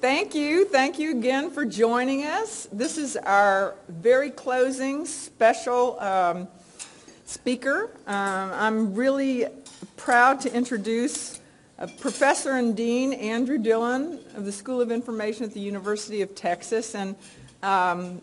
Thank you. Thank you again for joining us. This is our very closing special um, speaker. Um, I'm really proud to introduce uh, Professor and Dean Andrew Dillon of the School of Information at the University of Texas. And um,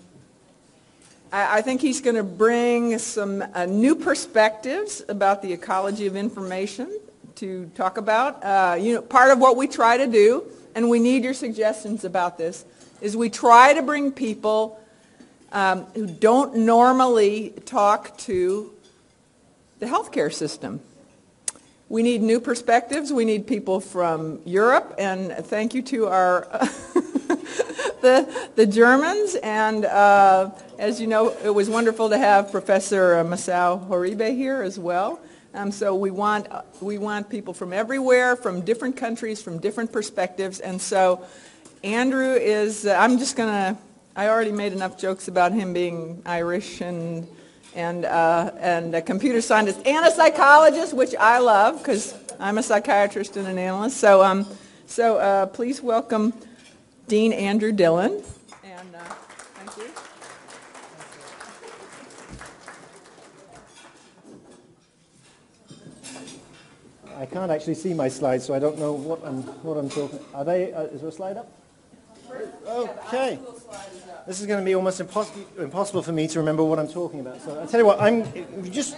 I, I, think he's going to bring some uh, new perspectives about the ecology of information to talk about. Uh, you know, part of what we try to do and we need your suggestions about this, is we try to bring people um, who don't normally talk to the healthcare system. We need new perspectives. We need people from Europe, and thank you to our the the Germans. And uh, as you know, it was wonderful to have Professor Masao Horibe here as well. Um, so we want, we want people from everywhere, from different countries, from different perspectives. And so Andrew is, uh, I'm just going to, I already made enough jokes about him being Irish and, and, uh, and a computer scientist and a psychologist, which I love because I'm a psychiatrist and an analyst. So, um, so uh, please welcome Dean Andrew Dillon. I can't actually see my slides, so I don't know what I'm, what I'm talking. Are they? Uh, is there a slide up? Okay. This is going to be almost impossible, impossible for me to remember what I'm talking about. So I'll tell you what, I'm just.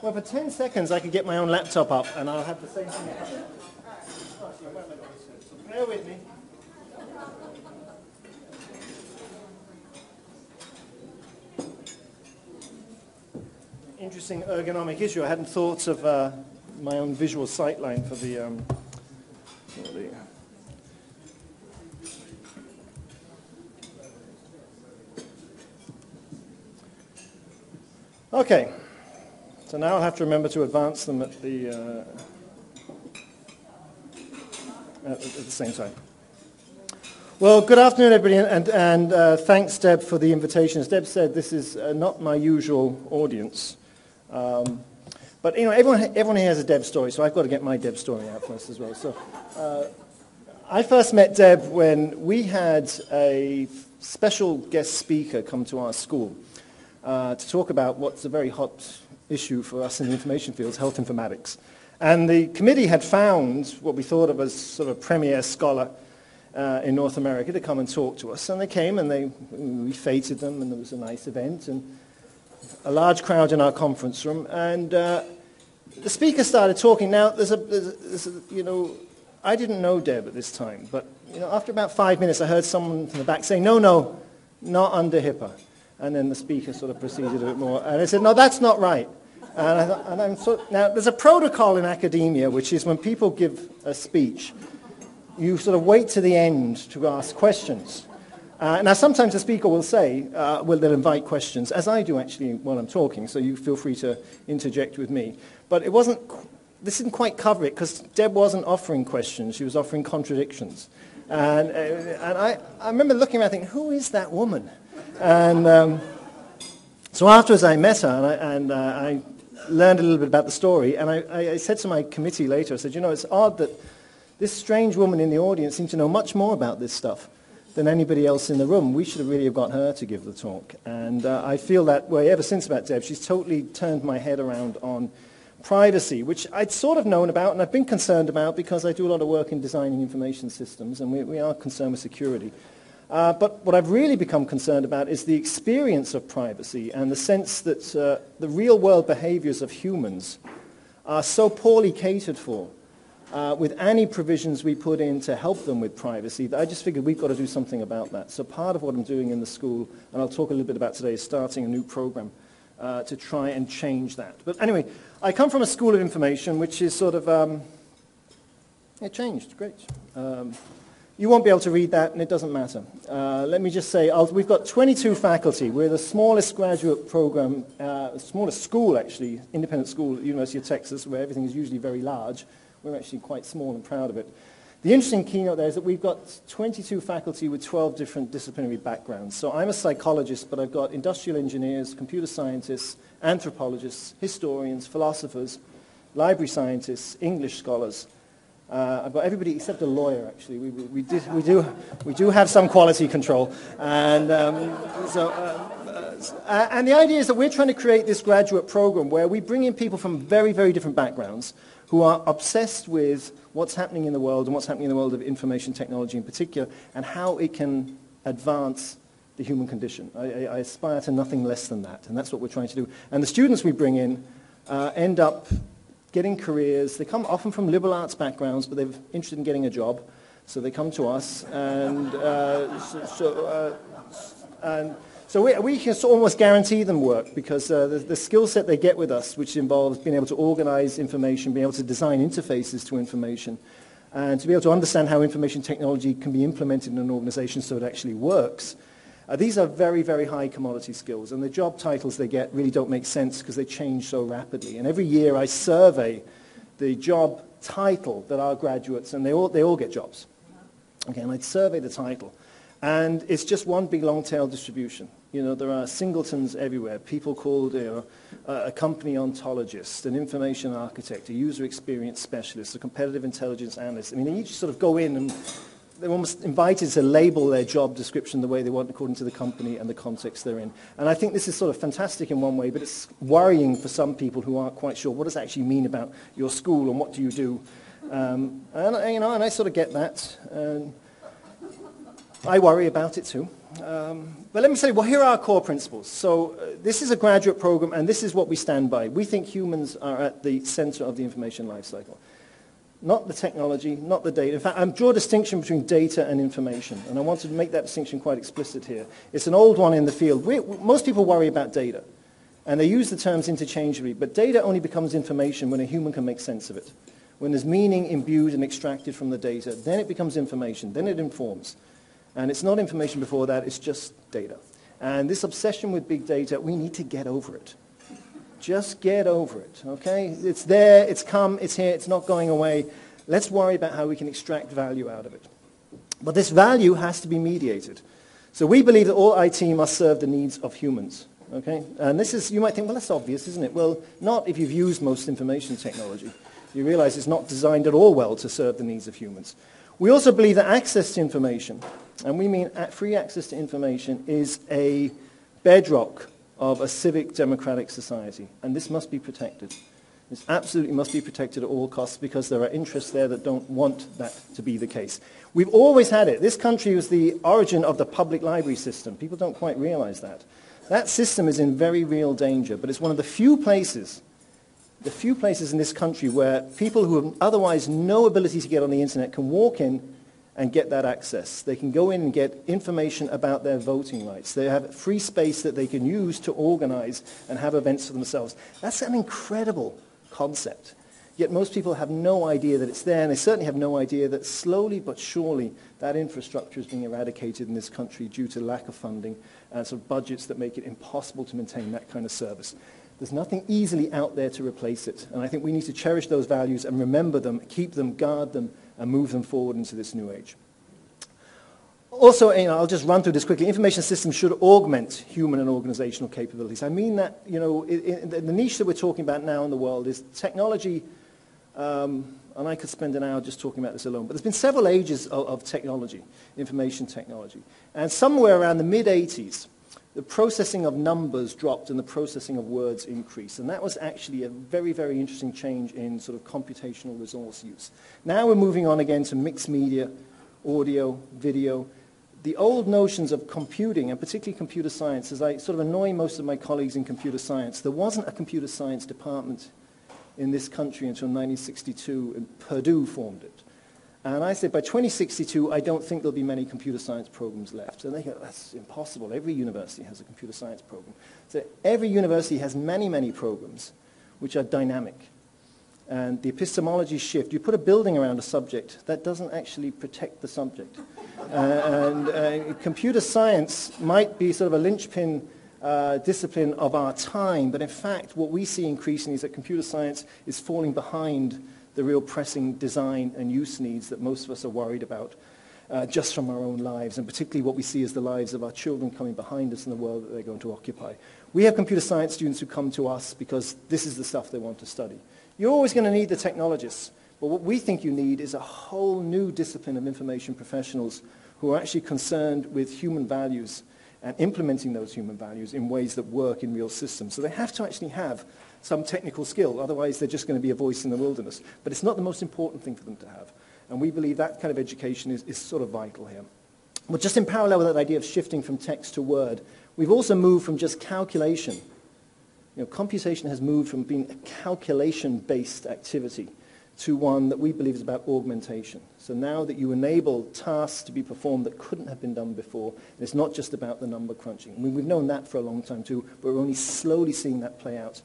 Well, for 10 seconds, I could get my own laptop up, and I'll have the same thing. Bear with me. Interesting ergonomic issue. I hadn't thought of uh, my own visual sightline for the, um, for the Okay, so now I'll have to remember to advance them at the, uh, at, at, the same time. Well, good afternoon, everybody, and, and uh, thanks, Deb, for the invitation. As Deb said, this is uh, not my usual audience. Um, but you know, everyone, everyone has a Deb story, so I've got to get my Deb story out first as well. So, uh, I first met Deb when we had a special guest speaker come to our school uh, to talk about what's a very hot issue for us in the information fields, health informatics. And the committee had found what we thought of as sort of a premier scholar uh, in North America to come and talk to us. And they came and they, we feted them and there was a nice event. And a large crowd in our conference room, and uh, the speaker started talking. Now, there's a, there's, a, you know, I didn't know Deb at this time, but you know, after about five minutes, I heard someone from the back saying, "No, no, not under HIPAA." And then the speaker sort of proceeded a bit more, and I said, "No, that's not right." And, I thought, and I'm so, now, there's a protocol in academia, which is when people give a speech, you sort of wait to the end to ask questions. Uh, now, sometimes the speaker will say, uh, will they'll invite questions, as I do actually while I'm talking, so you feel free to interject with me. But it wasn't, this didn't quite cover it, because Deb wasn't offering questions, she was offering contradictions. And, uh, and I, I remember looking around thinking, who is that woman? And um, so afterwards I met her, and, I, and uh, I learned a little bit about the story, and I, I said to my committee later, I said, you know, it's odd that this strange woman in the audience seemed to know much more about this stuff than anybody else in the room. We should have really have got her to give the talk. And uh, I feel that way ever since about Deb. She's totally turned my head around on privacy, which I'd sort of known about and I've been concerned about because I do a lot of work in designing information systems and we, we are concerned with security. Uh, but what I've really become concerned about is the experience of privacy and the sense that uh, the real world behaviors of humans are so poorly catered for uh, with any provisions we put in to help them with privacy, I just figured we've got to do something about that. So part of what I'm doing in the school, and I'll talk a little bit about today, is starting a new program uh, to try and change that. But anyway, I come from a school of information, which is sort of, um, it changed, great. Um, you won't be able to read that, and it doesn't matter. Uh, let me just say, I'll, we've got 22 faculty. We're the smallest graduate program, uh, smallest school, actually, independent school at the University of Texas, where everything is usually very large. We're actually quite small and proud of it. The interesting keynote there is that we've got 22 faculty with 12 different disciplinary backgrounds. So I'm a psychologist, but I've got industrial engineers, computer scientists, anthropologists, historians, philosophers, library scientists, English scholars, Uh, I've got everybody except a lawyer, actually. We, we, did, we, do, we do have some quality control. And, um, so, uh, uh, and the idea is that we're trying to create this graduate program where we bring in people from very, very different backgrounds who are obsessed with what's happening in the world and what's happening in the world of information technology in particular and how it can advance the human condition. I, I, aspire to nothing less than that, and that's what we're trying to do. And the students we bring in uh, end up getting careers. They come often from liberal arts backgrounds, but they're interested in getting a job. So they come to us, and uh, so, so, uh, and so we, we, can almost guarantee them work because uh, the, the skill set they get with us, which involves being able to organize information, being able to design interfaces to information, and to be able to understand how information technology can be implemented in an organization so it actually works, uh, these are very, very high commodity skills, and the job titles they get really don't make sense because they change so rapidly. And every year I survey the job title that our graduates, and they all, they all get jobs. Okay, and I'd survey the title. And it's just one big long tail distribution. You know, there are singletons everywhere, people called you know, a company ontologist, an information architect, a user experience specialist, a competitive intelligence analyst. I mean, they each sort of go in and they're almost invited to label their job description the way they want according to the company and the context they're in. And I think this is sort of fantastic in one way, but it's worrying for some people who aren't quite sure what does it actually mean about your school and what do you do. Um, and, you know, and I sort of get that. I worry about it too. Um, but let me say, well, here are our core principles. So uh, this is a graduate program, and this is what we stand by. We think humans are at the center of the information lifecycle not the technology, not the data. In fact, I draw a distinction between data and information, and I wanted to make that distinction quite explicit here. It's an old one in the field. We, most people worry about data, and they use the terms interchangeably, but data only becomes information when a human can make sense of it. When there's meaning imbued and extracted from the data, then it becomes information, then it informs. And it's not information before that, it's just data. And this obsession with big data, we need to get over it. Just get over it, okay? It's there, it's come, it's here, it's not going away. Let's worry about how we can extract value out of it. But this value has to be mediated. So we believe that all IT must serve the needs of humans. Okay? And this is, you might think, well, that's obvious, isn't it? Well, not if you've used most information technology. You realize it's not designed at all well to serve the needs of humans. We also believe that access to information, and we mean free access to information, is a bedrock of a civic democratic society. And this must be protected. This absolutely must be protected at all costs because there are interests there that don't want that to be the case. We've always had it. This country was the origin of the public library system. People don't quite realize that. That system is in very real danger, but it's one of the few places, the few places in this country where people who have otherwise no ability to get on the internet can walk in and get that access. They can go in and get information about their voting rights. They have free space that they can use to organize and have events for themselves. That's an incredible concept. Yet most people have no idea that it's there, and they certainly have no idea that slowly but surely that infrastructure is being eradicated in this country due to lack of funding and sort of budgets that make it impossible to maintain that kind of service. There's nothing easily out there to replace it, and I think we need to cherish those values and remember them, keep them, guard them, and move them forward into this new age. Also, I'll just run through this quickly. Information systems should augment human and organizational capabilities. I mean that, you know, in, in the niche that we're talking about now in the world is technology, um, and I could spend an hour just talking about this alone, but there's been several ages of, of technology, information technology. And somewhere around the mid-80s, the processing of numbers dropped and the processing of words increased. And that was actually a very, very interesting change in sort of computational resource use. Now we're moving on again to mixed media, audio, video. The old notions of computing, and particularly computer science, as I sort of annoy most of my colleagues in computer science, there wasn't a computer science department in this country until 1962, and Purdue formed it. And I said, by 2062, I don't think there'll be many computer science programs left. And they go, that's impossible. Every university has a computer science program. So every university has many, many programs which are dynamic. And the epistemology shift. You put a building around a subject, that doesn't actually protect the subject. uh, and uh, computer science might be sort of a linchpin uh, discipline of our time, but in fact, what we see increasingly is that computer science is falling behind the real pressing design and use needs that most of us are worried about uh, just from our own lives, and particularly what we see as the lives of our children coming behind us in the world that they're going to occupy. We have computer science students who come to us because this is the stuff they want to study. You're always going to need the technologists, But what we think you need is a whole new discipline of information professionals who are actually concerned with human values and implementing those human values in ways that work in real systems. So they have to actually have some technical skill, otherwise they're just going to be a voice in the wilderness. But it's not the most important thing for them to have. And we believe that kind of education is, is sort of vital here. But just in parallel with that idea of shifting from text to word, we've also moved from just calculation. You know, computation has moved from being a calculation-based activity to one that we believe is about augmentation. So now that you enable tasks to be performed that couldn't have been done before, it's not just about the number crunching. I mean, we've known that for a long time too, but we're only slowly seeing that play out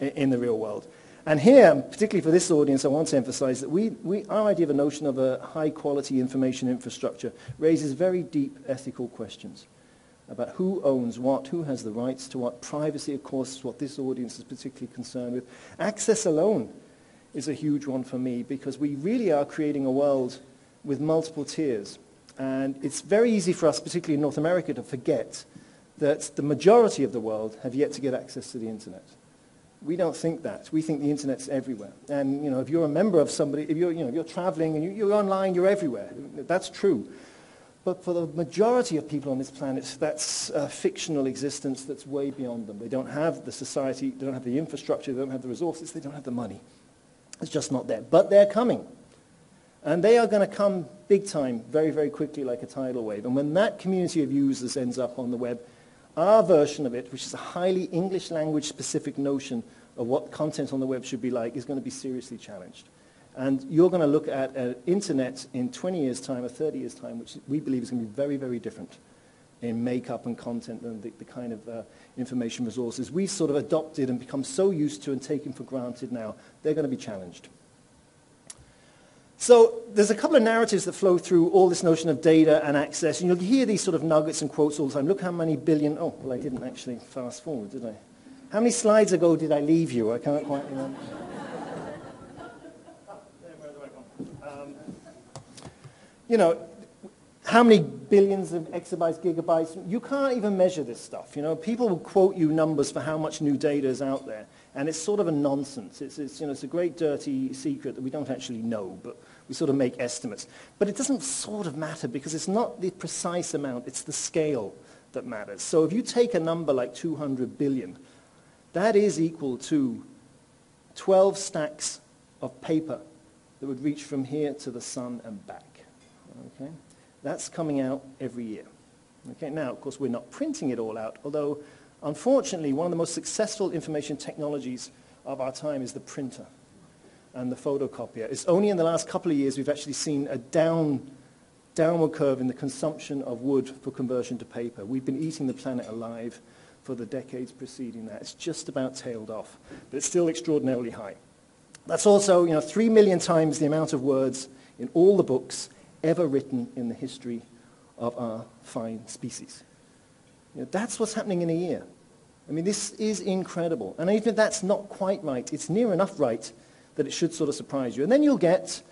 in, the real world. And here, particularly for this audience, I want to emphasize that we, we, our idea of a notion of a high-quality information infrastructure raises very deep ethical questions about who owns what, who has the rights to what. Privacy, of course, is what this audience is particularly concerned with. Access alone is a huge one for me because we really are creating a world with multiple tiers. And it's very easy for us, particularly in North America, to forget that the majority of the world have yet to get access to the internet. We don't think that. We think the internet's everywhere. And you know, if you're a member of somebody, if you're, you know, you're traveling and you, are online, you're everywhere. That's true. But for the majority of people on this planet, that's a fictional existence that's way beyond them. They don't have the society, they don't have the infrastructure, they don't have the resources, they don't have the money. It's just not there. But they're coming. And they are going to come big time, very, very quickly like a tidal wave. And when that community of users ends up on the web, our version of it, which is a highly English language specific notion of what content on the web should be like, is going to be seriously challenged. And you're going to look at an internet in 20 years' time or 30 years' time, which we believe is going to be very, very different in makeup and content and the, the kind of uh, information resources we sort of adopted and become so used to and taken for granted now, they're going to be challenged. So there's a couple of narratives that flow through all this notion of data and access. And you'll hear these sort of nuggets and quotes all the time. Look how many billion... Oh, well, I didn't actually fast forward, did I? How many slides ago did I leave you? I can't quite remember. You know, how many billions of exabytes, gigabytes? You can't even measure this stuff. You know, people will quote you numbers for how much new data is out there. And it's sort of a nonsense. It's, it's, you know, it's a great dirty secret that we don't actually know, but we sort of make estimates. But it doesn't sort of matter because it's not the precise amount, it's the scale that matters. So if you take a number like 200 billion, that is equal to 12 stacks of paper that would reach from here to the sun and back. Okay? That's coming out every year. Okay? Now, of course, we're not printing it all out, although unfortunately one of the most successful information technologies of our time is the printer and the photocopier. It's only in the last couple of years we've actually seen a down, downward curve in the consumption of wood for conversion to paper. We've been eating the planet alive for the decades preceding that. It's just about tailed off, but it's still extraordinarily high. That's also, you know, three million times the amount of words in all the books ever written in the history of our fine species. You know, that's what's happening in a year. I mean, this is incredible. And even if that's not quite right, it's near enough right that it should sort of surprise you. And then you'll get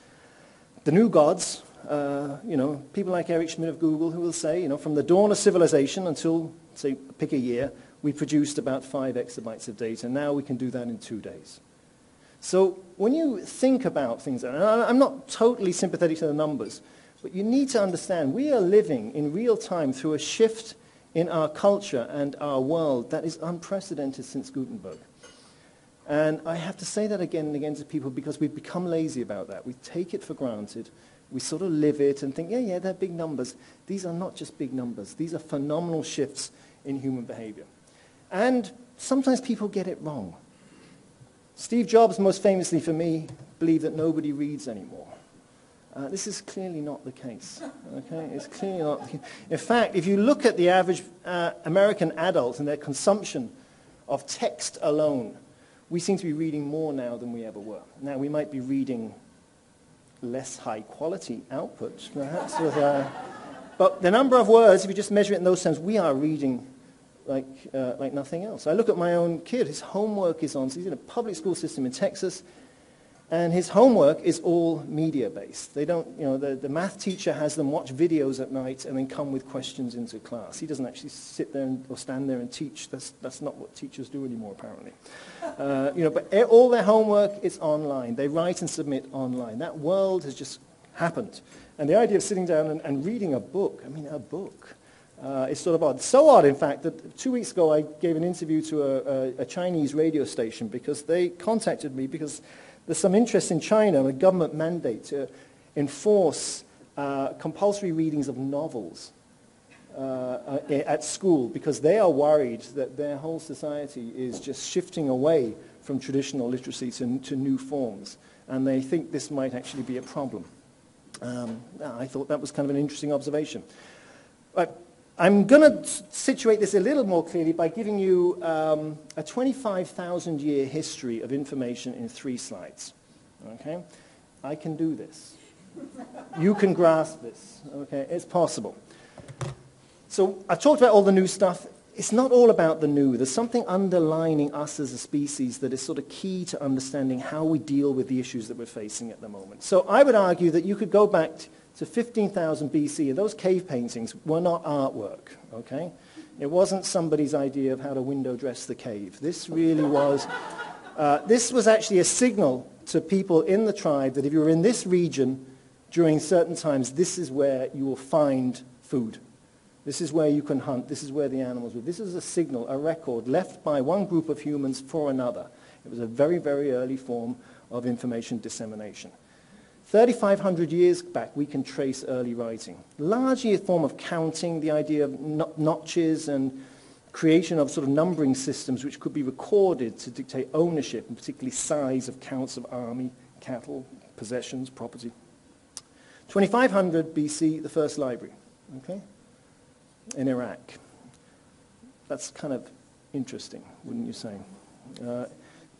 the new gods, uh, you know, people like Eric Schmidt of Google who will say, you know, from the dawn of civilization until, say, pick a year, we produced about five exabytes of data. Now we can do that in two days. So when you think about things, and I'm not totally sympathetic to the numbers, but you need to understand we are living in real time through a shift in our culture and our world that is unprecedented since Gutenberg. And I have to say that again and again to people because we've become lazy about that. We take it for granted. We sort of live it and think, yeah, yeah, they're big numbers. These are not just big numbers. These are phenomenal shifts in human behavior. And sometimes people get it wrong. Steve Jobs, most famously for me, believed that nobody reads anymore. Uh, this is clearly not the case. Okay? It's clearly not. In fact, if you look at the average uh, American adult and their consumption of text alone, we seem to be reading more now than we ever were. Now, we might be reading less high quality output, perhaps, with, uh, but the number of words, if you just measure it in those terms, we are reading like, uh, like nothing else. I look at my own kid. His homework is on, so he's in a public school system in Texas. And his homework is all media-based. They don't, you know, the, the math teacher has them watch videos at night and then come with questions into class. He doesn't actually sit there and, or stand there and teach. That's, that's not what teachers do anymore, apparently. Uh, you know, but all their homework is online. They write and submit online. That world has just happened. And the idea of sitting down and, and reading a book, I mean, a book, uh, is sort of odd. So odd, in fact, that two weeks ago I gave an interview to a, a, a Chinese radio station because they contacted me because there's some interest in China and a government mandate to enforce uh, compulsory readings of novels uh, uh, at school because they are worried that their whole society is just shifting away from traditional literacy to, to new forms. And they think this might actually be a problem. Um, I thought that was kind of an interesting observation. I'm going to situate this a little more clearly by giving you um, a 25,000 year history of information in three slides. Okay? I can do this. You can grasp this. Okay? It's possible. So I've talked about all the new stuff. It's not all about the new. There's something underlining us as a species that is sort of key to understanding how we deal with the issues that we're facing at the moment. So I would argue that you could go back to 15,000 BC, and those cave paintings were not artwork, okay? It wasn't somebody's idea of how to window dress the cave. This really was, uh, this was actually a signal to people in the tribe that if you're in this region during certain times, this is where you will find food. This is where you can hunt. This is where the animals were. This is a signal, a record left by one group of humans for another. It was a very, very early form of information dissemination. 3,500 years back, we can trace early writing. Largely a form of counting, the idea of notches and creation of sort of numbering systems which could be recorded to dictate ownership, and particularly size of counts of army, cattle, possessions, property. 2500 BC, the first library, okay, in Iraq. That's kind of interesting, wouldn't you say? Uh,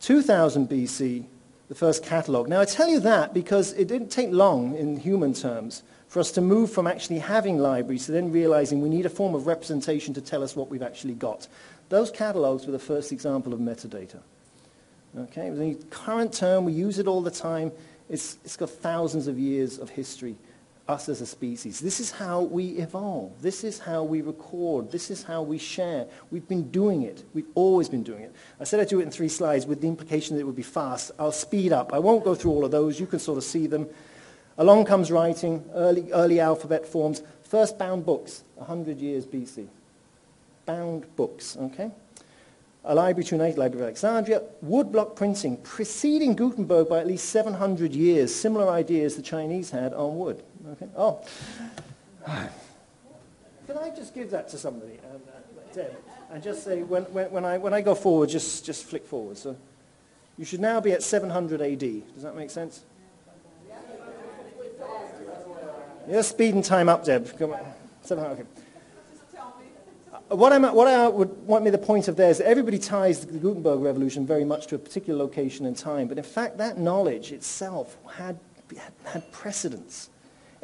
2000 BC, the first catalogue. Now, I tell you that because it didn't take long in human terms for us to move from actually having libraries to then realizing we need a form of representation to tell us what we've actually got. Those catalogues were the first example of metadata. Okay, a current term, we use it all the time. It's, it's got thousands of years of history us as a species. This is how we evolve. This is how we record. This is how we share. We've been doing it. We've always been doing it. I said I'd do it in three slides with the implication that it would be fast. I'll speed up. I won't go through all of those. You can sort of see them. Along comes writing, early, early alphabet forms. First bound books, 100 years BC. Bound books, okay? a library to unite, Library of Alexandria, woodblock printing, preceding Gutenberg by at least 700 years, similar ideas the Chinese had on wood. Okay. Oh. Can I just give that to somebody, um, uh, Deb, and just say, when, when, when, I, when I go forward, just, just flick forward. So you should now be at 700 AD. Does that make sense? Yeah, speed and time up, Deb. Come on. 700, okay. Uh, what, I'm, what I would want me the point of there is that everybody ties the Gutenberg revolution very much to a particular location and time, but in fact that knowledge itself had, had, had precedence.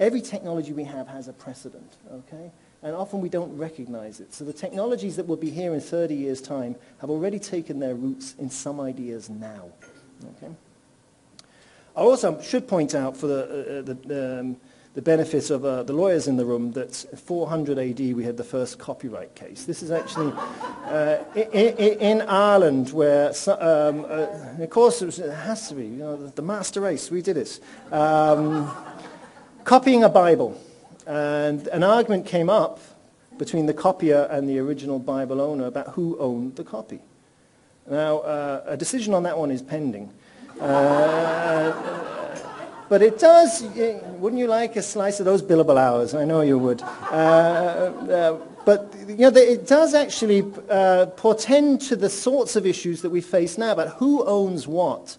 Every technology we have has a precedent, okay? And often we don't recognize it. So the technologies that will be here in 30 years' time have already taken their roots in some ideas now, okay? I also should point out for the, uh, uh the, um, the benefit of uh, the lawyers in the room that 400 AD we had the first copyright case. This is actually uh, in, in, Ireland where, um, uh, of course it, was, it, has to be, you know, the, master race, we did it. Um, copying a Bible. And an argument came up between the copier and the original Bible owner about who owned the copy. Now, uh, a decision on that one is pending. Uh, but it does, wouldn't you like a slice of those billable hours? I know you would. Uh, uh but you know, it does actually uh, portend to the sorts of issues that we face now about who owns what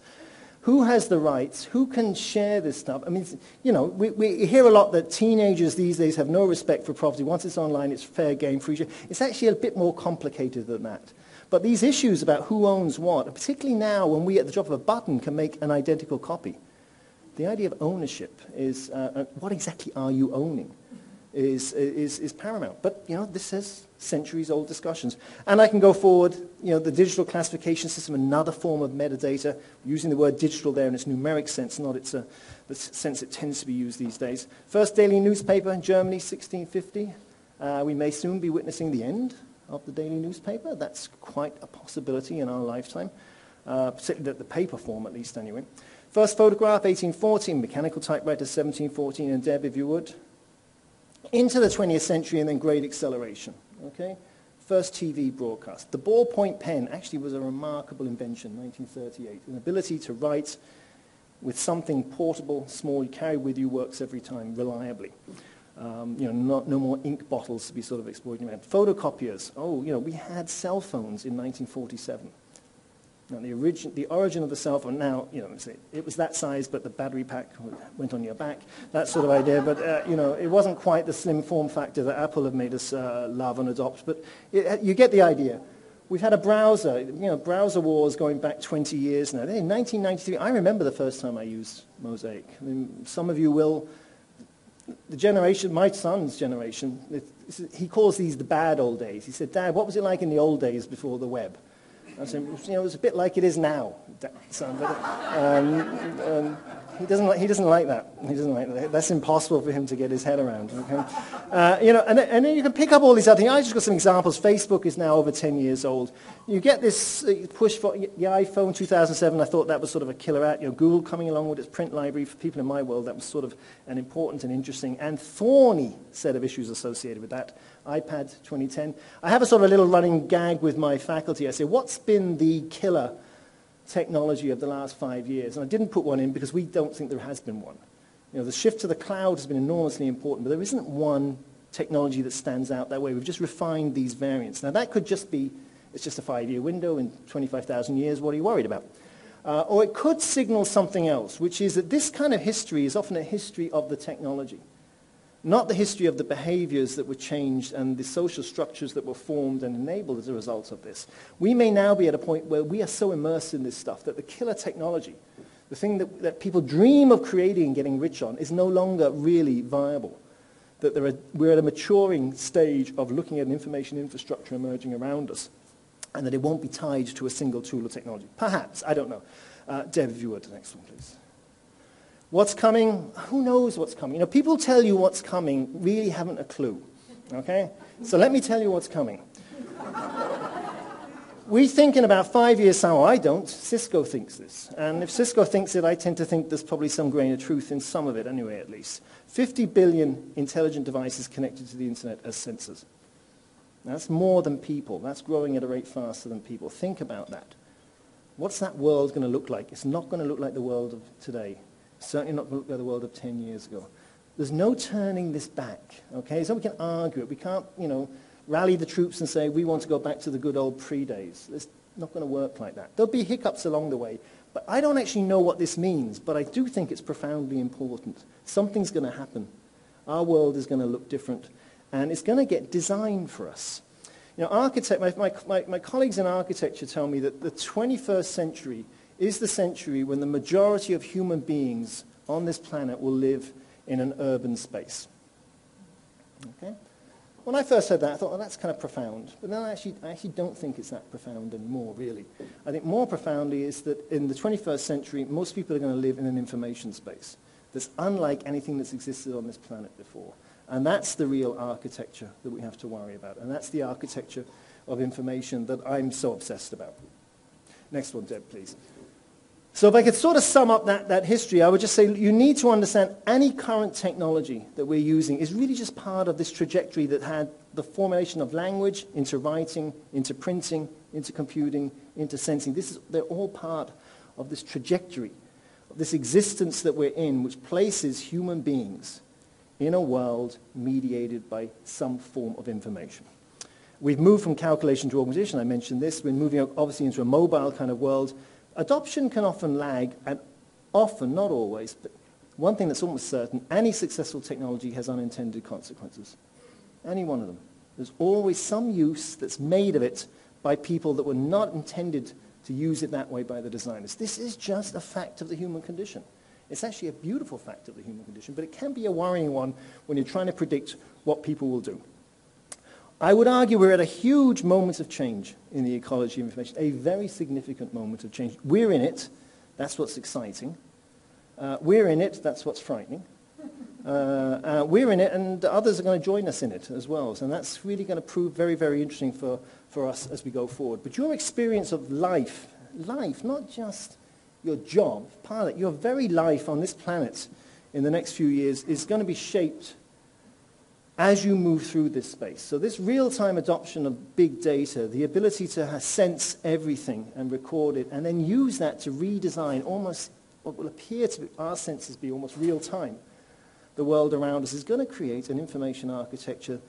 who has the rights? Who can share this stuff? I mean, you know, we, we hear a lot that teenagers these days have no respect for property. Once it's online, it's fair game, free share. It's actually a bit more complicated than that. But these issues about who owns what, particularly now when we at the drop of a button can make an identical copy, the idea of ownership is uh, uh what exactly are you owning? Is, is, is paramount. But, you know, this says centuries-old discussions. And I can go forward, you know, the digital classification system, another form of metadata, using the word digital there in its numeric sense, not its uh, the sense it tends to be used these days. First daily newspaper in Germany, 1650. Uh, we may soon be witnessing the end of the daily newspaper. That's quite a possibility in our lifetime, uh, particularly the, the paper form at least anyway. First photograph, 1814, mechanical typewriter, 1714, and Deb, if you would. Into the 20th century and then great acceleration, okay? First TV broadcast. The ballpoint pen actually was a remarkable invention, 1938. An ability to write with something portable, small, you carry with you, works every time reliably. Um, you know, not, no more ink bottles to be sort of exploiting. Photocopiers. Oh, you know, we had cell phones in 1947. Now, the, origin, the origin of the cell phone, now, you know, it was that size, but the battery pack went on your back, that sort of idea. But, uh, you know, it wasn't quite the slim form factor that Apple have made us uh, love and adopt. But it, you get the idea. We've had a browser, you know, browser wars going back 20 years now. In 1993, I remember the first time I used Mosaic. I mean, some of you will. The generation, my son's generation, it, he calls these the bad old days. He said, Dad, what was it like in the old days before the web? I said, you know, it was a bit like it is now, son. But, um, um, he doesn't, like, he doesn't like that. He doesn't like that. That's impossible for him to get his head around. Okay? Uh, you know, and, and then you can pick up all these other things. I just got some examples. Facebook is now over 10 years old. You get this uh, push for the iPhone 2007. I thought that was sort of a killer app. You know, Google coming along with its print library for people in my world. That was sort of an important and interesting and thorny set of issues associated with that iPad 2010. I have a sort of a little running gag with my faculty. I say, what's been the killer technology of the last five years? And I didn't put one in because we don't think there has been one. You know, the shift to the cloud has been enormously important, but there isn't one technology that stands out that way. We've just refined these variants. Now, that could just be, it's just a five-year window in 25,000 years. What are you worried about? Uh, or it could signal something else, which is that this kind of history is often a history of the technology not the history of the behaviors that were changed and the social structures that were formed and enabled as a result of this. We may now be at a point where we are so immersed in this stuff that the killer technology, the thing that, that people dream of creating and getting rich on, is no longer really viable. That are, we're at a maturing stage of looking at an information infrastructure emerging around us and that it won't be tied to a single tool or technology. Perhaps, I don't know. Uh, Deb, if you would, the next one, please. What's coming? Who knows what's coming? You know, people tell you what's coming really haven't a clue. Okay? So let me tell you what's coming. we think in about five years' time, oh, I don't. Cisco thinks this. And if Cisco thinks it, I tend to think there's probably some grain of truth in some of it anyway, at least. 50 billion intelligent devices connected to the internet as sensors. That's more than people. That's growing at a rate faster than people. Think about that. What's that world going to look like? It's not going to look like the world of today. Certainly not look the world of 10 years ago. There's no turning this back, okay? So we can argue it. We can't, you know, rally the troops and say, we want to go back to the good old pre-days. It's not going to work like that. There'll be hiccups along the way. But I don't actually know what this means, but I do think it's profoundly important. Something's going to happen. Our world is going to look different, and it's going to get designed for us. You know, architect, my, my, my colleagues in architecture tell me that the 21st century is the century when the majority of human beings on this planet will live in an urban space. Okay? When I first heard that, I thought, oh, that's kind of profound. But then I actually, I actually don't think it's that profound anymore, really. I think more profoundly is that in the 21st century, most people are going to live in an information space that's unlike anything that's existed on this planet before. And that's the real architecture that we have to worry about. And that's the architecture of information that I'm so obsessed about. Next one, Deb, please. So if I could sort of sum up that, that history, I would just say you need to understand any current technology that we're using is really just part of this trajectory that had the formulation of language into writing, into printing, into computing, into sensing. This is, they're all part of this trajectory, of this existence that we're in, which places human beings in a world mediated by some form of information. We've moved from calculation to organization. I mentioned this. We're moving obviously into a mobile kind of world Adoption can often lag, and often, not always, but one thing that's almost certain, any successful technology has unintended consequences. Any one of them. There's always some use that's made of it by people that were not intended to use it that way by the designers. This is just a fact of the human condition. It's actually a beautiful fact of the human condition, but it can be a worrying one when you're trying to predict what people will do. I would argue we're at a huge moment of change in the ecology of information, a very significant moment of change. We're in it. That's what's exciting. Uh, we're in it. That's what's frightening. Uh, uh, we're in it, and others are going to join us in it as well. And that's really going to prove very, very interesting for, for us as we go forward. But your experience of life, life, not just your job, pilot, your very life on this planet in the next few years is going to be shaped as you move through this space. So this real-time adoption of big data, the ability to sense everything and record it, and then use that to redesign almost what will appear to our senses be almost real-time, the world around us is going to create an information architecture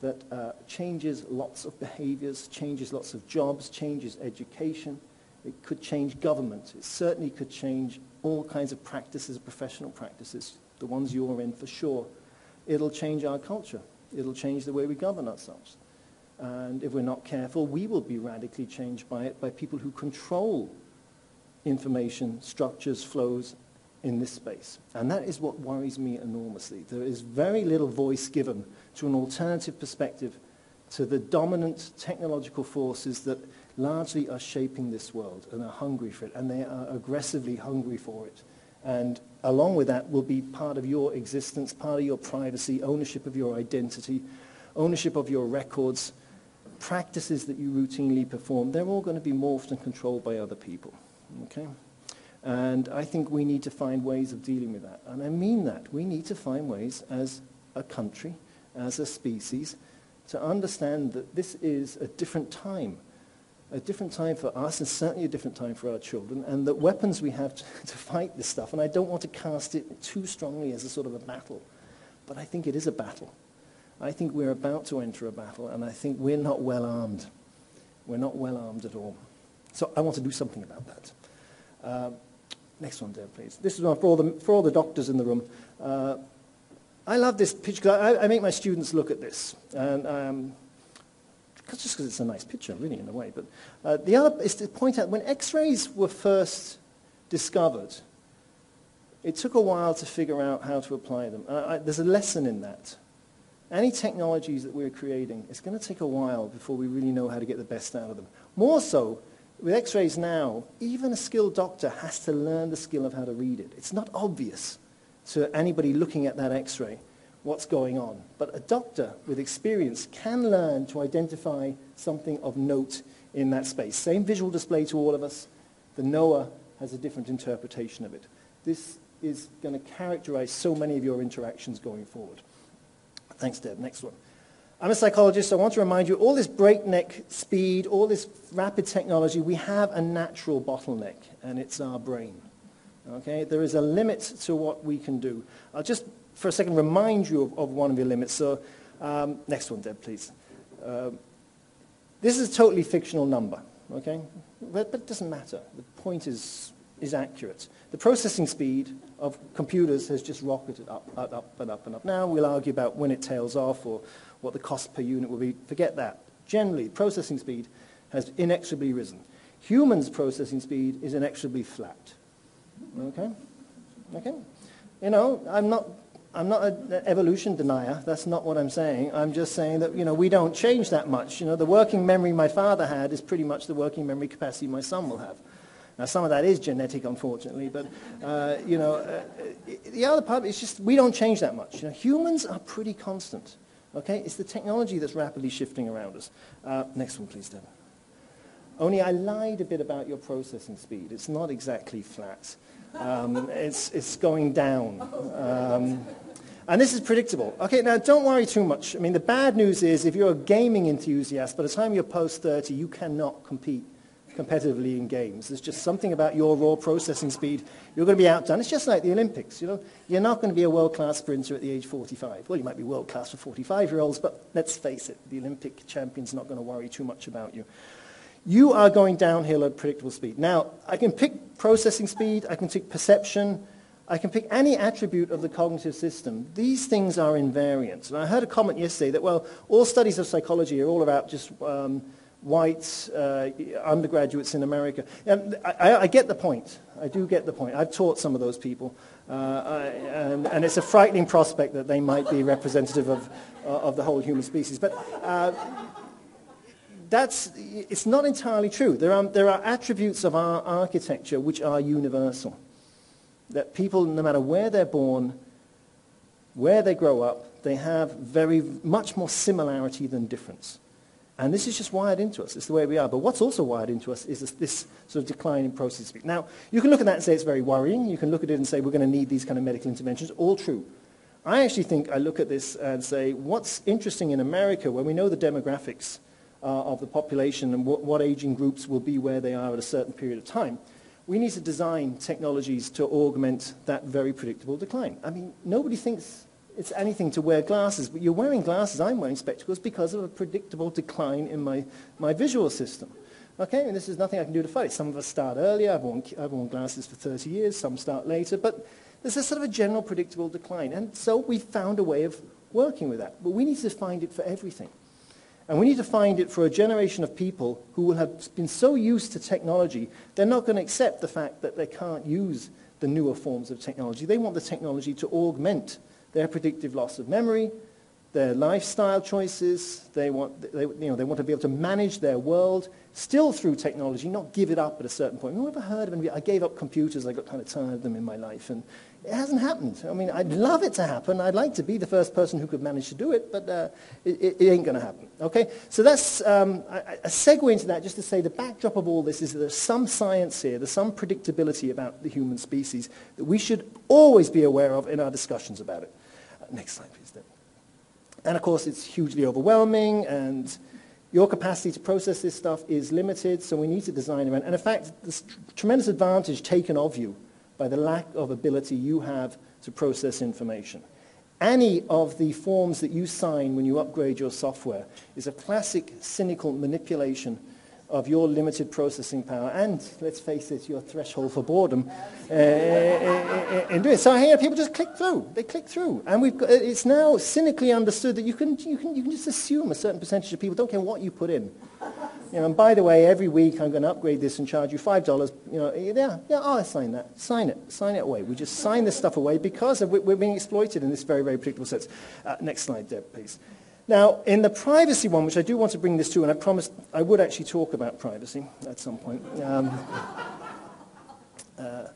that uh, changes lots of behaviors, changes lots of jobs, changes education. It could change government. It certainly could change all kinds of practices, professional practices, the ones you're in for sure. It'll change our culture. It'll change the way we govern ourselves. And if we're not careful, we will be radically changed by it by people who control information, structures, flows in this space. And that is what worries me enormously. There is very little voice given to an alternative perspective to the dominant technological forces that largely are shaping this world and are hungry for it, and they are aggressively hungry for it. And along with that will be part of your existence, part of your privacy, ownership of your identity, ownership of your records, practices that you routinely perform. They're all going to be morphed and controlled by other people. Okay? And I think we need to find ways of dealing with that. And I mean that. We need to find ways as a country, as a species, to understand that this is a different time. A different time for us and certainly a different time for our children and the weapons we have to, to fight this stuff. And I don't want to cast it too strongly as a sort of a battle, but I think it is a battle. I think we're about to enter a battle and I think we're not well armed. We're not well armed at all. So I want to do something about that. Uh, next one, Deb, please. This is one for all the, for all the doctors in the room. Uh, I love this picture. I, I, make my students look at this. And, um, just because it's a nice picture, really, in a way. But uh, the other is to point out, when X-rays were first discovered, it took a while to figure out how to apply them. I, there's a lesson in that. Any technologies that we're creating, it's going to take a while before we really know how to get the best out of them. More so with x-rays now, even a skilled doctor has to learn the skill of how to read it. It's not obvious to anybody looking at that x-ray what's going on. But a doctor with experience can learn to identify something of note in that space. Same visual display to all of us. The knower has a different interpretation of it. This is going to characterize so many of your interactions going forward. Thanks, Deb. Next one. I'm a psychologist. I want to remind you, all this breakneck speed, all this rapid technology, we have a natural bottleneck, and it's our brain. Okay? There is a limit to what we can do. I'll just, for a second, remind you of, of one of your limits. So, um, next one, Deb, please. Uh, this is a totally fictional number. Okay? But, but it doesn't matter. The point is, is accurate. The processing speed of computers has just rocketed up, up, up, and up and up. Now we'll argue about when it tails off or what the cost per unit will be. Forget that. Generally, processing speed has inexorably risen. Humans' processing speed is inexorably flat. Okay? Okay? You know, I'm not, I'm not an evolution denier. That's not what I'm saying. I'm just saying that, you know, we don't change that much. You know, the working memory my father had is pretty much the working memory capacity my son will have. Now, some of that is genetic, unfortunately, but, uh, you know, uh, the other part is just we don't change that much. You know, humans are pretty constant. Okay? It's the technology that's rapidly shifting around us. Uh, next one, please, Deb. Only I lied a bit about your processing speed. It's not exactly flat. Um, it's, it's going down. Um, and this is predictable. Okay, now don't worry too much. I mean, the bad news is if you're a gaming enthusiast, by the time you're post 30, you cannot compete competitively in games. There's just something about your raw processing speed. You're going to be outdone. It's just like the Olympics. You know, you're not going to be a world-class sprinter at the age 45. Well, you might be world-class for 45-year-olds, but let's face it, the Olympic champion's not going to worry too much about you. You are going downhill at predictable speed. Now, I can pick processing speed. I can pick perception. I can pick any attribute of the cognitive system. These things are invariant. And I heard a comment yesterday that, well, all studies of psychology are all about just um, white uh, undergraduates in America. And I, I, get the point. I do get the point. I've taught some of those people. Uh, I, and, and, it's a frightening prospect that they might be representative of, uh, of the whole human species. But uh, that's, it's not entirely true. There are, there are attributes of our architecture which are universal. That people, no matter where they're born, where they grow up, they have very much more similarity than difference. And this is just wired into us. It's the way we are. But what's also wired into us is this, this sort of decline in process speed. Now, you can look at that and say it's very worrying. You can look at it and say we're going to need these kind of medical interventions. All true. I actually think I look at this and say what's interesting in America, when we know the demographics uh, of the population and what, what aging groups will be where they are at a certain period of time, we need to design technologies to augment that very predictable decline. I mean, nobody thinks it's anything to wear glasses, but you're wearing glasses, I'm wearing spectacles because of a predictable decline in my, my visual system. Okay, and this is nothing I can do to fight. it. Some of us start earlier. I've worn, I've worn glasses for 30 years. Some start later. But there's a sort of a general predictable decline. And so we found a way of working with that. But we need to find it for everything. And we need to find it for a generation of people who will have been so used to technology, they're not going to accept the fact that they can't use the newer forms of technology. They want the technology to augment their predictive loss of memory, their lifestyle choices. They want, they, you know, they want to be able to manage their world still through technology, not give it up at a certain point. You ever heard of it? I gave up computers. I got kind of tired of them in my life. And it hasn't happened. I mean, I'd love it to happen. I'd like to be the first person who could manage to do it, but uh, it, it, ain't going to happen. Okay? So that's um, a, segue into that just to say the backdrop of all this is that there's some science here, there's some predictability about the human species that we should always be aware of in our discussions about it. Next slide, please. Then. And of course, it's hugely overwhelming, and your capacity to process this stuff is limited, so we need to design around. And in fact, this tremendous advantage taken of you by the lack of ability you have to process information. Any of the forms that you sign when you upgrade your software is a classic cynical manipulation of your limited processing power and, let's face it, your threshold for boredom uh, in doing it. So here, people just click through. They click through. And we've got, it's now cynically understood that you can, you, can, you can just assume a certain percentage of people don't care what you put in. You know, and by the way, every week I'm going to upgrade this and charge you $5. You know, yeah, yeah, oh, I sign that. Sign it. Sign it away. We just sign this stuff away because of, we're being exploited in this very, very predictable sense. Uh, next slide, Deb, please. Now, in the privacy one, which I do want to bring this to, and I promised I would actually talk about privacy at some point, um, uh,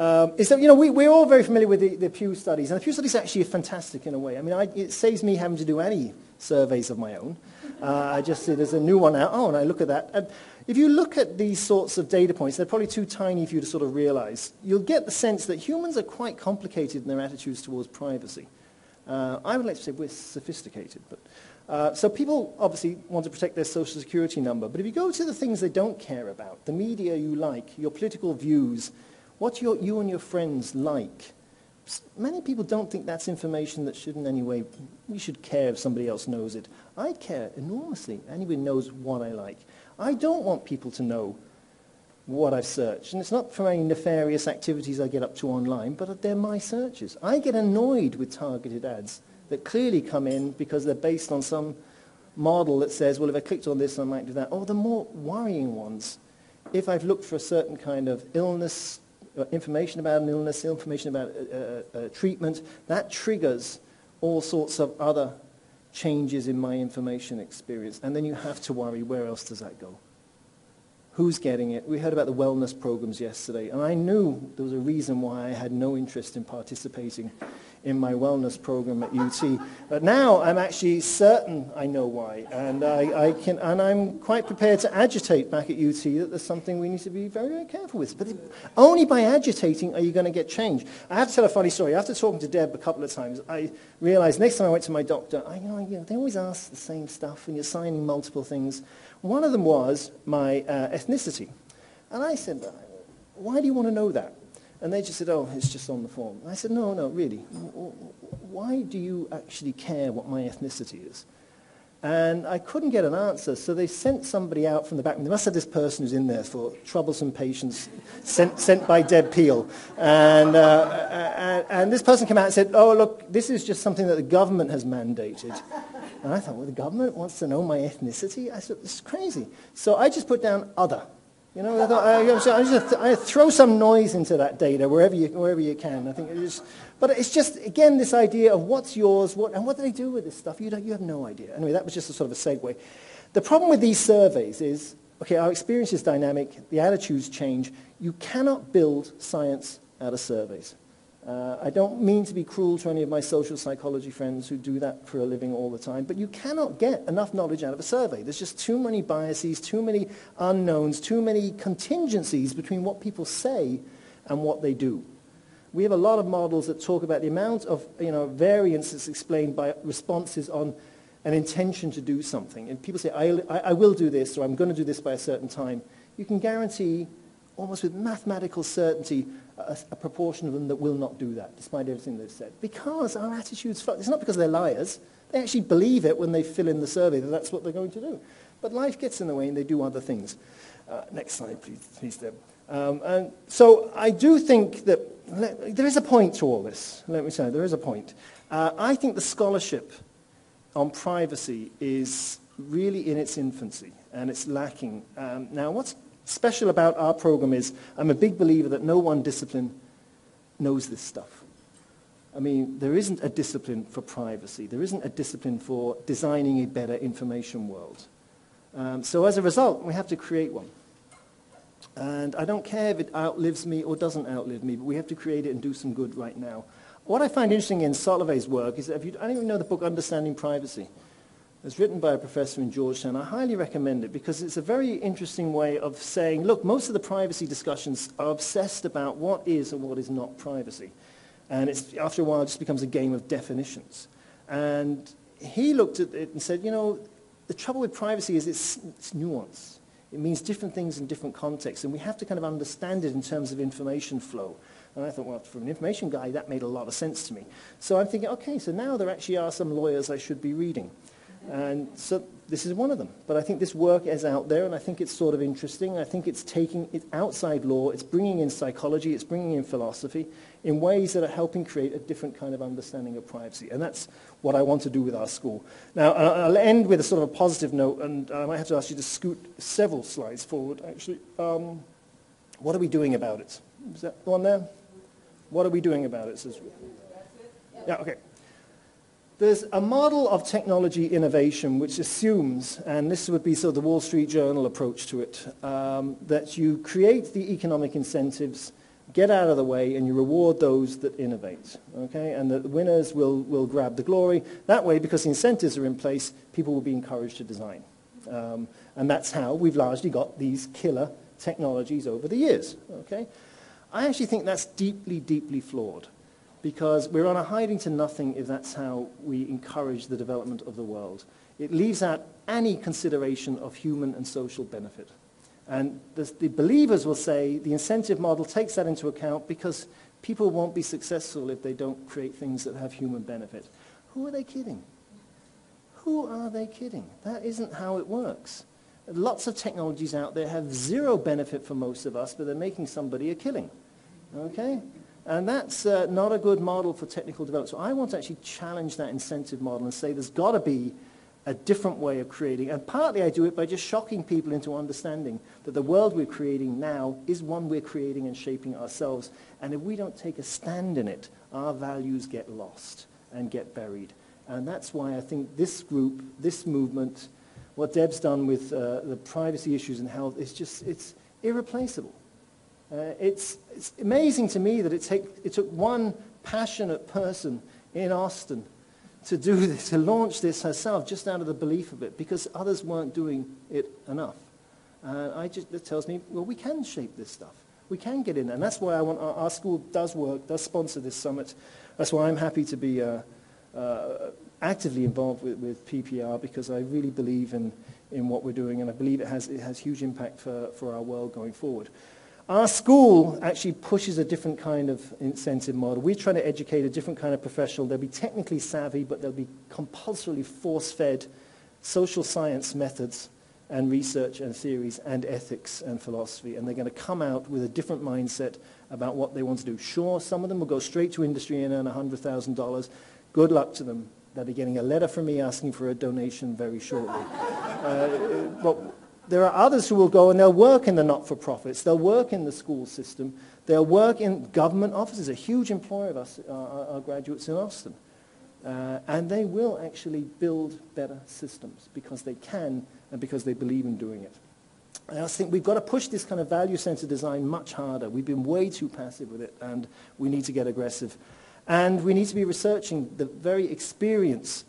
um, is that, you know, we, we're all very familiar with the, the Pew studies, and the Pew studies actually are fantastic in a way. I mean, I, it saves me having to do any surveys of my own. Uh, I just see there's a new one out, oh, and I look at that. And if you look at these sorts of data points, they're probably too tiny for you to sort of realize. You'll get the sense that humans are quite complicated in their attitudes towards privacy. Uh, I would like to say we're sophisticated. But, uh, so people obviously want to protect their social security number. But if you go to the things they don't care about, the media you like, your political views, what your, you and your friends like, many people don't think that's information that should in any way, we should care if somebody else knows it. I care enormously. Anybody knows what I like. I don't want people to know what I've searched. And it's not from any nefarious activities I get up to online, but they're my searches. I get annoyed with targeted ads that clearly come in because they're based on some model that says, well, if I clicked on this, I might do that. Or the more worrying ones, if I've looked for a certain kind of illness, uh, information about an illness, information about a, a, a treatment, that triggers all sorts of other changes in my information experience. And then you have to worry, where else does that go? Who's getting it. We heard about the wellness programs yesterday, and I knew there was a reason why I had no interest in participating in my wellness program at UT. But now I'm actually certain I know why, and, I, I can, and I'm quite prepared to agitate back at UT that there's something we need to be very, very careful with. But only by agitating are you going to get change. I have to tell a funny story. After talking to Deb a couple of times, I realized next time I went to my doctor, I, you know, they always ask the same stuff, and you're signing multiple things. One of them was my uh, ethnicity. And I said, why do you want to know that? And they just said, oh, it's just on the form. I said, no, no, really. Why do you actually care what my ethnicity is? And I couldn't get an answer, so they sent somebody out from the back. They must have this person who's in there for troublesome patients, sent, sent by Deb Peel. And, uh, and, and this person came out and said, oh, look, this is just something that the government has mandated. And I thought, well, the government wants to know my ethnicity? I said, this is crazy. So I just put down other. You know, I, thought, I, I just I throw some noise into that data wherever you, wherever you can. I think it is, but it's just, again, this idea of what's yours, what, and what do they do with this stuff? You, don't, you have no idea. Anyway, that was just a sort of a segue. The problem with these surveys is, okay, our experience is dynamic, the attitudes change. You cannot build science out of surveys. Uh, I don't mean to be cruel to any of my social psychology friends who do that for a living all the time, but you cannot get enough knowledge out of a survey. There's just too many biases, too many unknowns, too many contingencies between what people say and what they do. We have a lot of models that talk about the amount of you know, variance that's explained by responses on an intention to do something. And people say, I, I will do this, or I'm going to do this by a certain time. You can guarantee, almost with mathematical certainty, a, a, proportion of them that will not do that, despite everything they've said. Because our attitudes, it's not because they're liars. They actually believe it when they fill in the survey that that's what they're going to do. But life gets in the way and they do other things. Uh, next slide, please, please Deb. Um, and so I do think that let, there is a point to all this. Let me say, there is a point. Uh, I think the scholarship on privacy is really in its infancy and it's lacking. Um, now, what's special about our program is I'm a big believer that no one discipline knows this stuff. I mean, there isn't a discipline for privacy. There isn't a discipline for designing a better information world. Um, so as a result, we have to create one. And I don't care if it outlives me or doesn't outlive me, but we have to create it and do some good right now. What I find interesting in Solove's work is that if you, I don't even know the book Understanding Privacy. It's written by a professor in Georgetown. I highly recommend it because it's a very interesting way of saying, look, most of the privacy discussions are obsessed about what is and what is not privacy. And it's, after a while, it just becomes a game of definitions. And he looked at it and said, you know, the trouble with privacy is it's, it's nuance. It means different things in different contexts, and we have to kind of understand it in terms of information flow. And I thought, well, for an information guy, that made a lot of sense to me. So I'm thinking, okay, so now there actually are some lawyers I should be reading. And so this is one of them. But I think this work is out there, and I think it's sort of interesting. I think it's taking it outside law, it's bringing in psychology, it's bringing in philosophy in ways that are helping create a different kind of understanding of privacy. And that's what I want to do with our school. Now, I'll end with a sort of a positive note, and I might have to ask you to scoot several slides forward, actually. Um, what are we doing about it? Is that the one there? What are we doing about it? Yeah, okay. There's a model of technology innovation which assumes, and this would be sort of the Wall Street Journal approach to it, um, that you create the economic incentives, get out of the way, and you reward those that innovate. Okay? And the winners will, will grab the glory. That way, because the incentives are in place, people will be encouraged to design. Um, and that's how we've largely got these killer technologies over the years. Okay? I actually think that's deeply, deeply flawed because we're on a hiding to nothing if that's how we encourage the development of the world. It leaves out any consideration of human and social benefit. And the, the, believers will say the incentive model takes that into account because people won't be successful if they don't create things that have human benefit. Who are they kidding? Who are they kidding? That isn't how it works. Lots of technologies out there have zero benefit for most of us, but they're making somebody a killing. Okay? And that's uh, not a good model for technical development. So I want to actually challenge that incentive model and say there's got to be a different way of creating. And partly I do it by just shocking people into understanding that the world we're creating now is one we're creating and shaping ourselves. And if we don't take a stand in it, our values get lost and get buried. And that's why I think this group, this movement, what Deb's done with uh, the privacy issues and health, is just, it's irreplaceable. Uh, it's, it's amazing to me that it, take, it took one passionate person in Austin to do this, to launch this herself, just out of the belief of it, because others weren't doing it enough. Uh, I just, that tells me, well, we can shape this stuff. We can get in, and that's why I want our, our school does work, does sponsor this summit. That's why I'm happy to be uh, uh, actively involved with, with PPR because I really believe in, in what we're doing, and I believe it has, it has huge impact for, for our world going forward. Our school actually pushes a different kind of incentive model. We're trying to educate a different kind of professional. They'll be technically savvy, but they'll be compulsorily force-fed social science methods and research and theories and ethics and philosophy. And they're going to come out with a different mindset about what they want to do. Sure, some of them will go straight to industry and earn $100,000. Good luck to them. They'll be getting a letter from me asking for a donation very shortly. uh, but there are others who will go and they'll work in the not-for-profits. They'll work in the school system. They'll work in government offices. A huge employer of us, uh, our graduates in Austin. Uh, and they will actually build better systems because they can and because they believe in doing it. I think we've got to push this kind of value-centered design much harder. We've been way too passive with it, and we need to get aggressive. And we need to be researching the very experience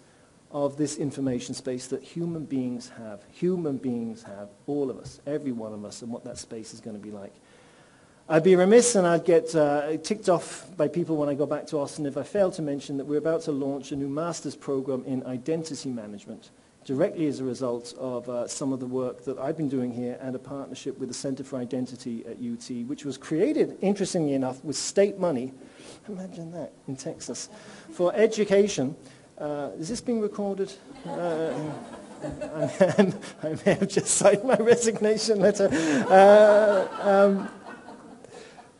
of this information space that human beings have. Human beings have, all of us, every one of us, and what that space is going to be like. I'd be remiss and I'd get uh, ticked off by people when I go back to Austin if I fail to mention that we're about to launch a new master's program in identity management directly as a result of uh, some of the work that I've been doing here and a partnership with the Center for Identity at UT, which was created, interestingly enough, with state money. Imagine that in Texas. For education. Uh, is this being recorded? Uh, I, I, may have just signed my resignation letter. Uh, um,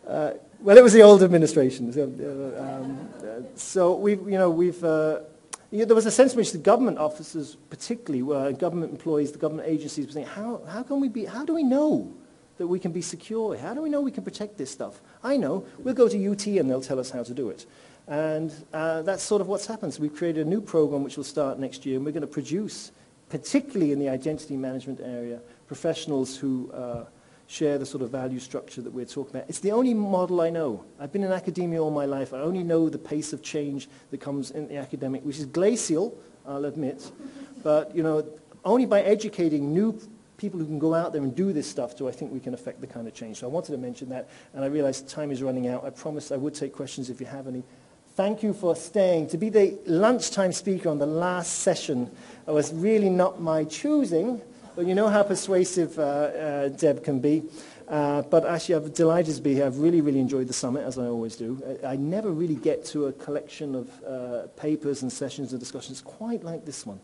uh, well, it was the old administration. So, uh, um, uh, so we've, you know, we've, you know, there was a sense in which the government officers, particularly uh, government employees, the government agencies, were saying, how, how can we be, how do we know that we can be secure? How do we know we can protect this stuff? I know. We'll go to UT and they'll tell us how to do it. And uh, that's sort of what's happened. So we've created a new program which will start next year, and we're going to produce, particularly in the identity management area, professionals who uh, share the sort of value structure that we're talking about. It's the only model I know. I've been in academia all my life. I only know the pace of change that comes in the academic, which is glacial, I'll admit. But, you know, only by educating new people who can go out there and do this stuff do I think we can affect the kind of change. So I wanted to mention that, and I realize time is running out. I promised I would take questions if you have any. Thank you for staying. To be the lunchtime speaker on the last session was really not my choosing. but you know how persuasive uh, uh, Deb can be. Uh, but actually, I'm delighted to be here. I've really, really enjoyed the summit, as I always do. I, I never really get to a collection of uh, papers and sessions and discussions quite like this one.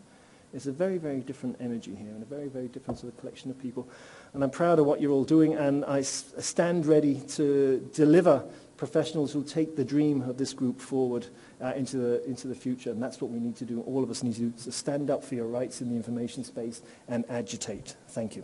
It's a very, very different energy here and a very, very different sort of collection of people. And I'm proud of what you're all doing, and I stand ready to deliver professionals who take the dream of this group forward uh, into, the, into the future. And that's what we need to do. All of us need to do. So stand up for your rights in the information space and agitate. Thank you.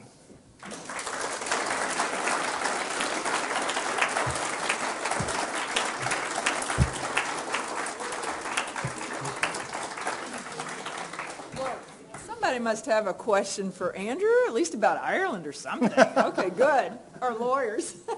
Somebody must have a question for Andrew, at least about Ireland or something. okay, good. Our lawyers.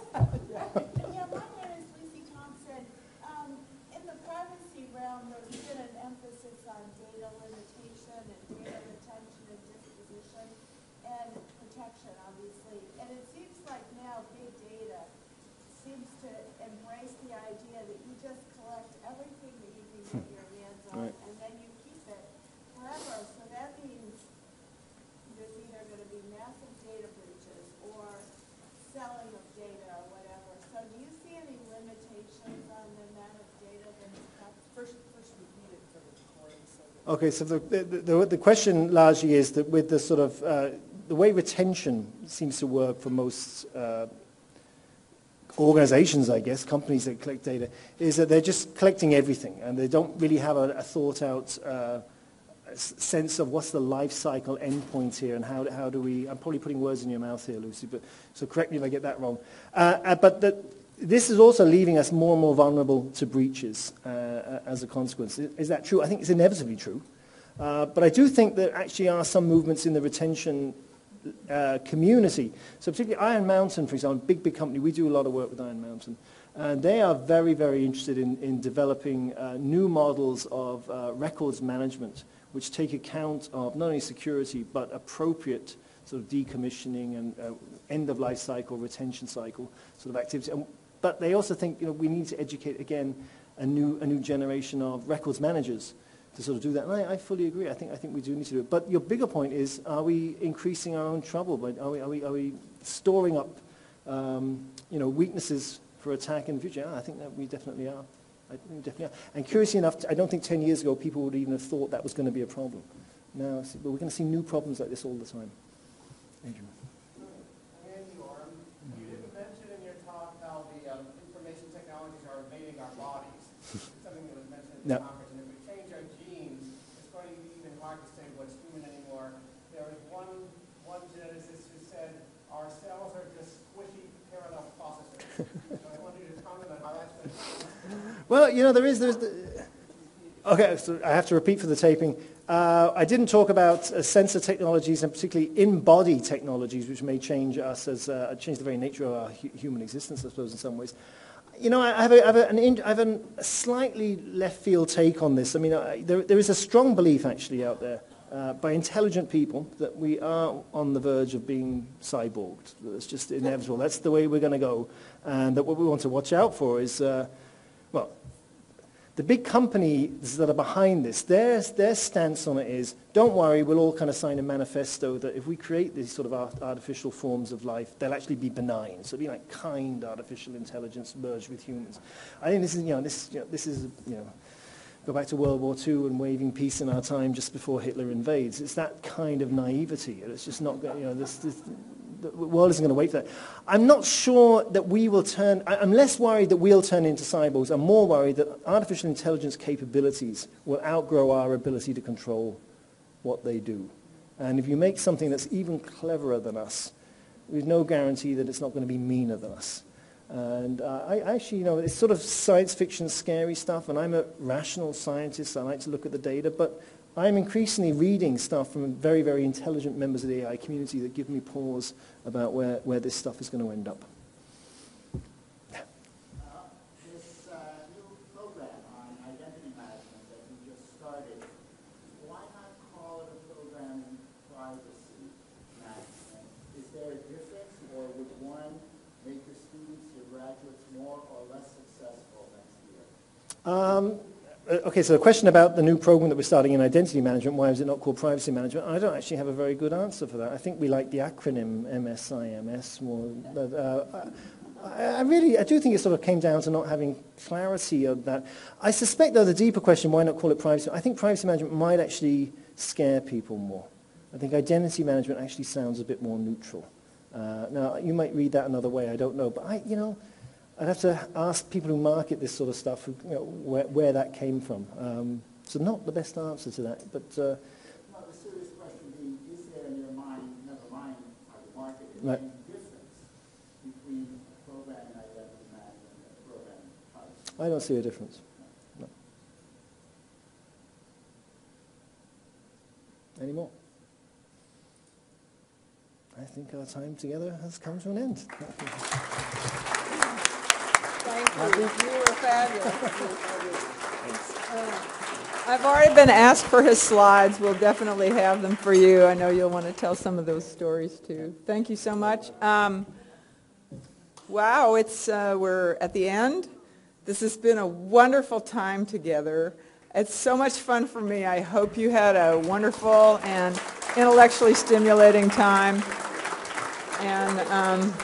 Okay, so the, the, the, question largely is that with the sort of, uh, the way retention seems to work for most uh, organizations, I guess, companies that collect data, is that they're just collecting everything and they don't really have a, a thought out uh, sense of what's the life cycle endpoint here and how, how do we, I'm probably putting words in your mouth here, Lucy, but so correct me if I get that wrong. Uh, uh, but the, this is also leaving us more and more vulnerable to breaches uh, as a consequence. Is, that true? I think it's inevitably true. Uh, but I do think there actually are some movements in the retention uh, community. So particularly Iron Mountain, for example, big, big company. We do a lot of work with Iron Mountain. And they are very, very interested in, in developing uh, new models of uh, records management, which take account of not only security, but appropriate sort of decommissioning and uh, end-of-life cycle, retention cycle sort of activity. And but they also think you know, we need to educate, again, a new, a new generation of records managers to sort of do that. And I, I, fully agree. I think, I think we do need to do it. But your bigger point is, are we increasing our own trouble? Are we, are we, are we storing up um, you know, weaknesses for attack in the future? Yeah, I think that we definitely are. I definitely are. And curiously enough, I don't think 10 years ago people would even have thought that was going to be a problem. now, but we're going to see new problems like this all the time. Adrian. Andy Orm, you didn't mention in your talk how the um, information technologies are invading our bodies. Something that was mentioned at the No. conference. And if we change our genes, it's going to be even hard to say what's human anymore. There was one, one geneticist who said our cells are just squishy parallel processors. so I wanted you to comment on how that's Well, you know, there is, there's the, okay, so I have to repeat for the taping. Uh, I didn't talk about uh, sensor technologies and particularly in-body technologies, which may change us as, uh, change the very nature of our hu- human existence, I suppose, in some ways. You know, I have a, I have a, an I have a slightly left field take on this. I mean, I, there, there is a strong belief actually out there uh, by intelligent people that we are on the verge of being cyborged. That's just inevitable. That's the way we're going to go. And that what we want to watch out for is, uh, the big companies that are behind this, their, their stance on it is, don't worry, we'll all kind of sign a manifesto that if we create these sort of art- artificial forms of life, they'll actually be benign. So it'll be like kind artificial intelligence merged with humans. I think this is, you know, this, you know, this is, you know, go back to World War II and waving peace in our time just before Hitler invades. It's that kind of naivety. It's just not, you know, this, this, the world isn't going to wait for that. I'm not sure that we will turn, I'm less worried that we'll turn into cyborgs. I'm more worried that artificial intelligence capabilities will outgrow our ability to control what they do. And if you make something that's even cleverer than us, there's no guarantee that it's not going to be meaner than us. And uh, I I actually, you know, it's sort of science fiction, scary stuff, and I'm a rational scientist. I like to look at the data, but I'm increasingly reading stuff from very, very intelligent members of the AI community that give me pause about where, where this stuff is going to end up. Uh, This uh, new program on identity management that you just started, why not call it a program in privacy management? Is there a difference, or would one make your students, your graduates, more or less successful next year? Um, okay, so the question about the new program that we're starting in identity management, why is it not called privacy management? I don't actually have a very good answer for that. I think we like the acronym MSIMS more. But, uh, I, I really, I do think it sort of came down to not having clarity of that. I suspect, though, the deeper question, why not call it privacy? I think privacy management might actually scare people more. I think identity management actually sounds a bit more neutral. Uh, now, you might read that another way, I don't know. But I, you know, I'd have to ask people who market this sort of stuff who, you know, where, where that came from. Um, so not the best answer to that, but uh, the serious question being, is there in your mind, never mind how you market it, Right. any difference between program in identity management and program? I don't see a difference. No. Any more? I think our time together has come to an end. Thank you. You were fabulous. You were fabulous. Uh, I've already been asked for his slides. We'll definitely have them for you. I know you'll want to tell some of those stories too. Thank you so much. Um, wow, it's uh, we're at the end. This has been a wonderful time together. It's so much fun for me. I hope you had a wonderful and intellectually stimulating time. And um,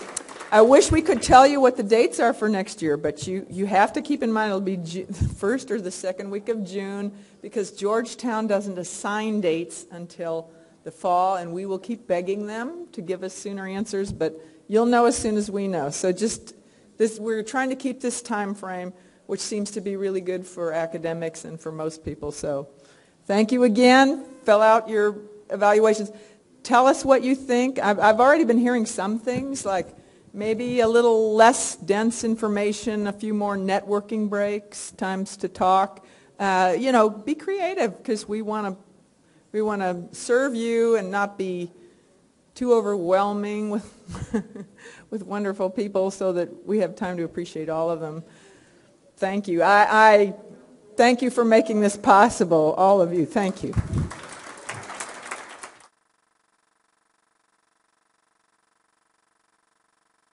I wish we could tell you what the dates are for next year, but you, you have to keep in mind it'll be Ju- the first or the second week of June because Georgetown doesn't assign dates until the fall, and we will keep begging them to give us sooner answers, but you'll know as soon as we know. So just this, we're trying to keep this time frame, which seems to be really good for academics and for most people. So thank you again. Fill out your evaluations. Tell us what you think. I've, I've already been hearing some things like maybe a little less dense information, a few more networking breaks, times to talk. Uh, you know, be creative because we want to we want to serve you and not be too overwhelming with with wonderful people so that we have time to appreciate all of them. Thank you. I, I thank you for making this possible, all of you. Thank you.